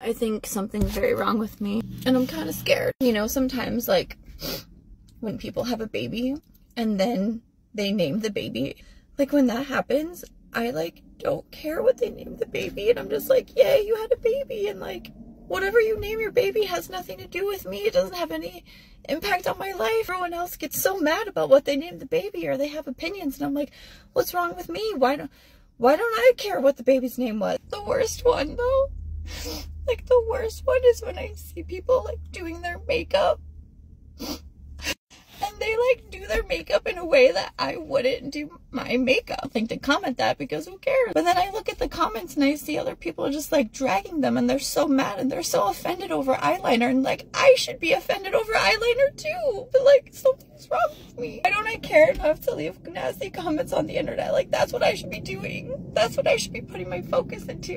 I think something's very wrong with me and I'm kind of scared. You know, sometimes like when people have a baby and then they name the baby, like when that happens, I like don't care what they name the baby and I'm just like, yay, you had a baby and like whatever you name your baby has nothing to do with me. It doesn't have any impact on my life. Everyone else gets so mad about what they named the baby or they have opinions and I'm like, what's wrong with me? Why don't why don't I care what the baby's name was? The worst one though like the worst one is when I see people like doing their makeup and they like do their makeup in a way that I wouldn't do my makeup. Think to comment that because who cares? But then I look at the comments and I see other people just like dragging them and they're so mad and they're so offended over eyeliner and like I should be offended over eyeliner too. But like something's wrong with me. Why don't I care enough to leave nasty comments on the internet? Like that's what I should be doing. That's what I should be putting my focus into.